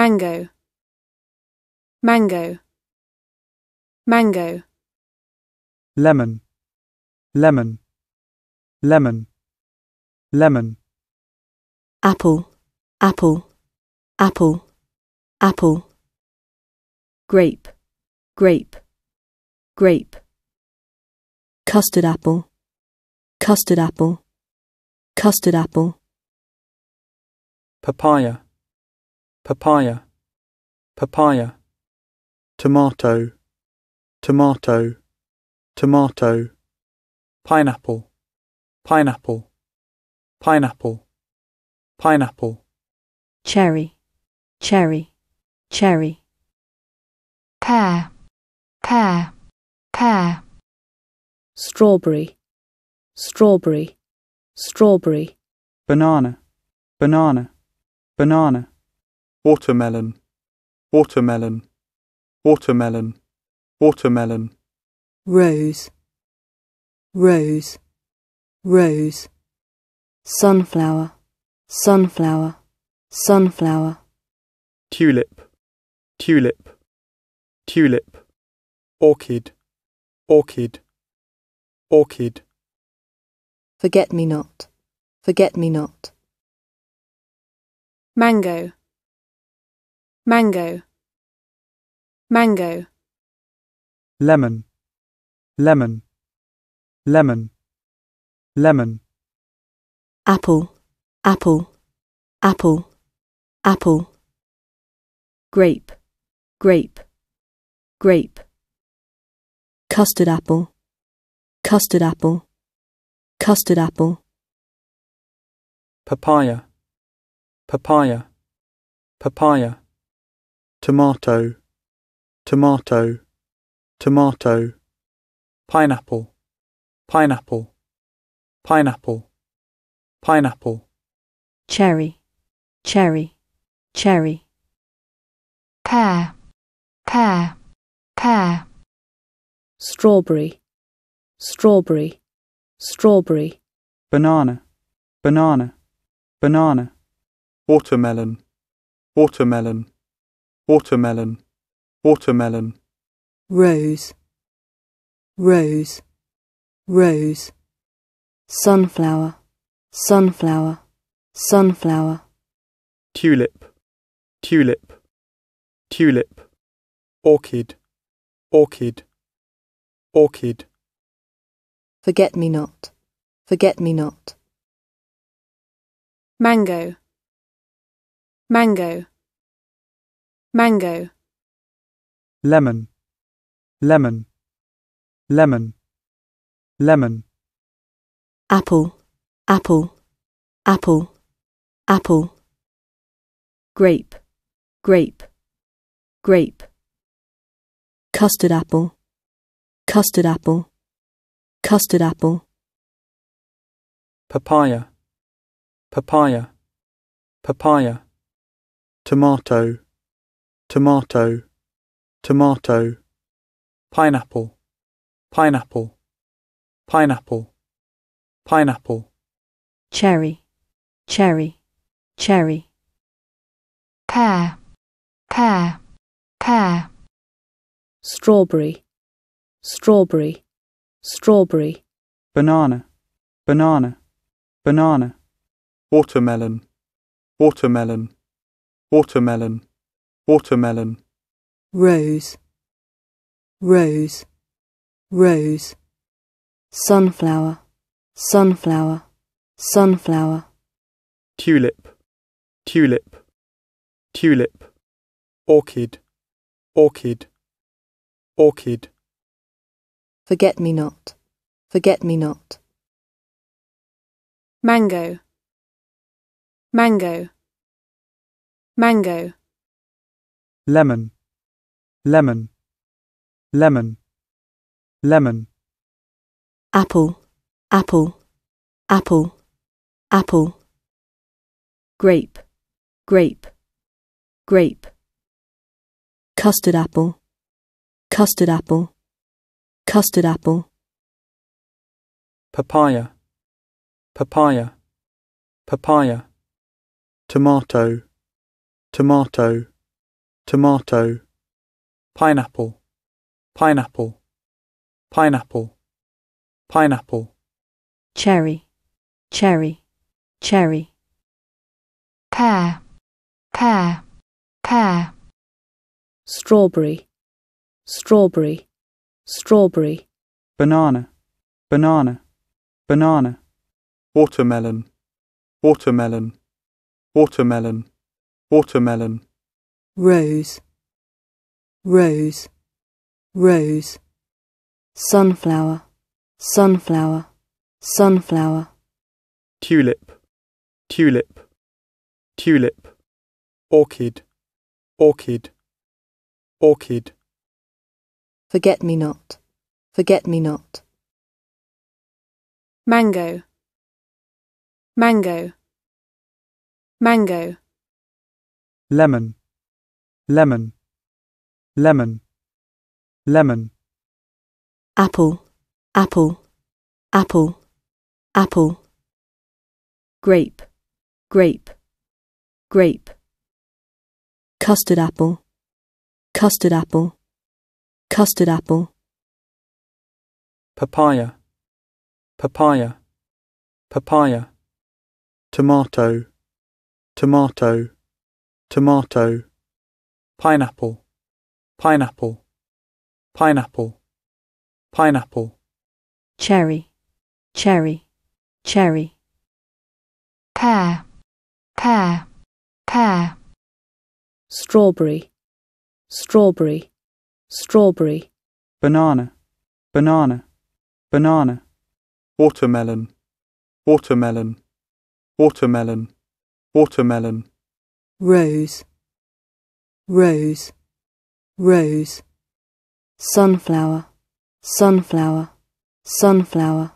mango. Mango. Mango. Lemon, lemon, lemon, lemon, apple, apple, apple, apple. Grape, grape, grape. Custard apple, custard apple, custard apple. papaya, papaya, papaya, tomato, tomato, tomato, pineapple, pineapple, pineapple, pineapple, cherry, cherry, cherry. pear, pear, pear, strawberry. Strawberry. Strawberry. Banana, banana, banana, watermelon, watermelon, watermelon, watermelon, rose, rose, rose. Sunflower, sunflower, sunflower. tulip, tulip, tulip, orchid, orchid, orchid, Forget me not, forget me not. mango mango. Mango. Lemon, lemon, lemon, lemon, Apple, apple, apple, apple. Grape, grape, grape. Custard apple, custard apple, custard apple. papaya, papaya, papaya, tomato, tomato, tomato, pineapple, pineapple, pineapple, pineapple, Cherry, cherry, cherry. pear, pear, pear, strawberry. Strawberry. Strawberry. Banana, banana, banana, watermelon, watermelon, watermelon, watermelon, Rose, rose, rose. Sunflower, sunflower, sunflower. tulip, tulip, tulip, orchid, orchid, orchid, Forget me not, forget me not. mango. Mango mango. Lemon, lemon, lemon, lemon, Apple, apple, apple, apple. Grape, grape, grape. Custard apple, custard apple, custard apple. papaya, papaya, papaya, tomato, tomato, tomato, pineapple, pineapple, pineapple, pineapple, Cherry, cherry, cherry. pear, pear, pear, strawberry. Strawberry. Strawberry. Banana, banana, banana, watermelon, watermelon, watermelon, watermelon, Rose, rose, rose. Sunflower, sunflower, sunflower. tulip, tulip, tulip, orchid, orchid, orchid, Forget me not, forget me not. mango. Mango. Mango lemon, lemon, lemon, lemon, Apple, apple, apple, apple. Grape, grape, grape. Custard apple, custard apple, custard apple. papaya, papaya, papaya, tomato, tomato, tomato, pineapple, pineapple, pineapple, pineapple, cherry, cherry, cherry, pear, pear, pear, strawberry, strawberry, strawberry, banana, banana, banana, watermelon, watermelon, watermelon, watermelon, rose, rose, rose, sunflower, sunflower, sunflower, tulip, tulip, tulip, orchid, orchid, orchid, forget me not, forget me not, mango, mango, mango, lemon, lemon, lemon, lemon, apple, apple, apple, apple, grape, grape, grape, custard apple, custard apple, custard apple, papaya, papaya, papaya, tomato, tomato, tomato, pineapple, pineapple, pineapple, pineapple, cherry, cherry, cherry, pear, pear, pear, strawberry, strawberry, strawberry, banana, banana, banana, watermelon, watermelon, watermelon, watermelon, rose, rose, rose, sunflower, sunflower, sunflower,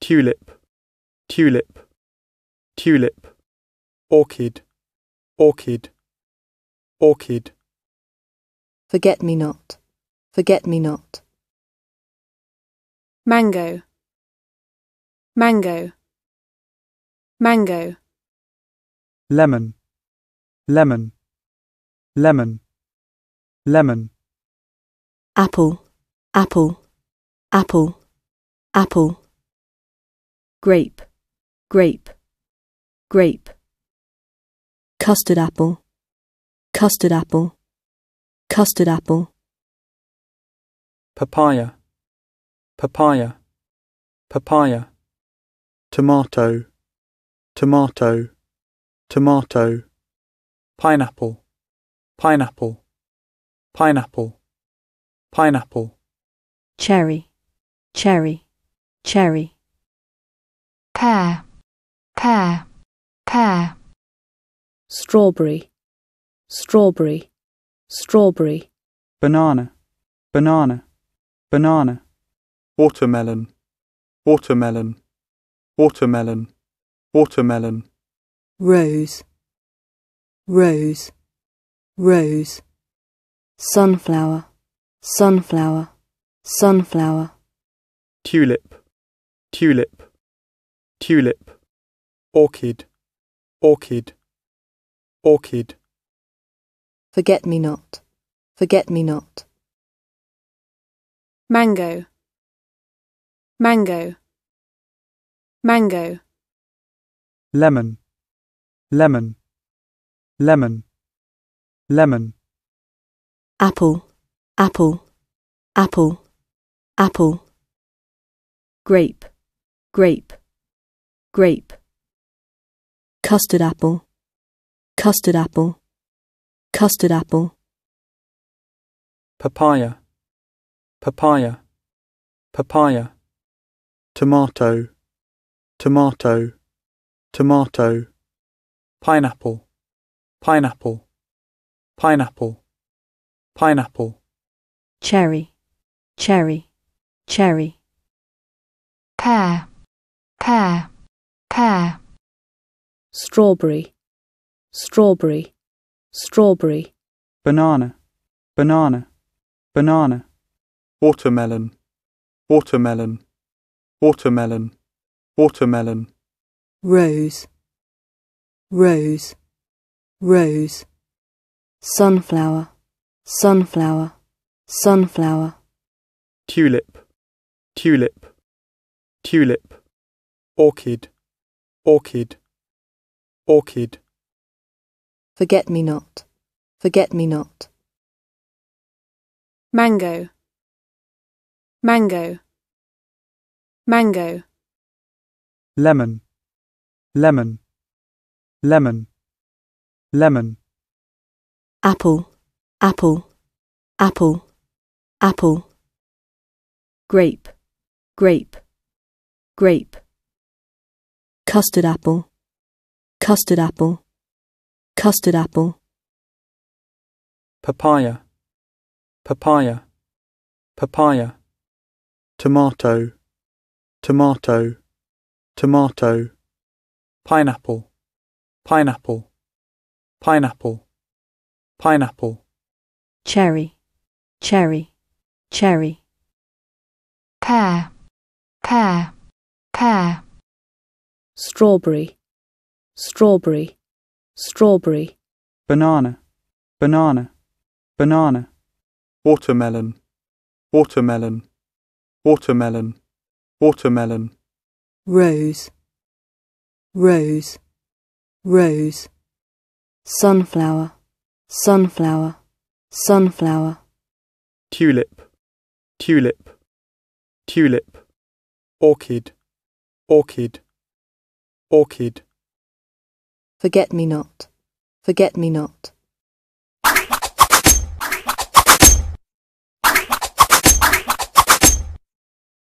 tulip, tulip, tulip, orchid, orchid, orchid, forget me not, forget me not, mango, mango, mango, lemon, lemon, lemon, lemon, apple, apple, apple, apple, grape, grape, grape, custard apple, custard apple, custard apple, papaya, papaya, papaya, tomato, tomato, tomato, pineapple, pineapple, pineapple, pineapple, cherry, cherry, cherry, pear, pear, pear, strawberry, strawberry, strawberry, banana, banana, banana, watermelon, watermelon, watermelon, watermelon, rose, rose, rose, sunflower, sunflower, sunflower, tulip, tulip, tulip, orchid, orchid, orchid, forget me not, forget me not, mango, mango, mango, lemon, lemon, lemon, lemon, apple, apple, apple, apple, grape, grape, grape, custard apple, custard apple, custard apple, papaya, papaya, papaya, tomato, tomato, tomato, pineapple, pineapple, pineapple, pineapple, cherry, cherry, cherry, pear, pear, pear, strawberry, strawberry, strawberry, banana, banana, banana, watermelon, watermelon, watermelon, watermelon, rose, rose, rose, sunflower, sunflower, sunflower, tulip, tulip, tulip, orchid, orchid, orchid, forget me not, forget me not, mango, mango, mango, lemon, lemon, lemon, lemon, apple, apple, apple, apple, grape, grape, grape, custard apple, custard apple, custard apple, papaya, papaya, papaya, tomato, tomato, tomato, pineapple, pineapple, pineapple, pineapple, cherry, cherry, cherry, pear, pear, pear, strawberry, strawberry, strawberry, banana, banana, banana, watermelon, watermelon, watermelon, watermelon, rose, rose, rose, sunflower, sunflower, sunflower, tulip, tulip, tulip, orchid, orchid, orchid, forget me not, forget me not,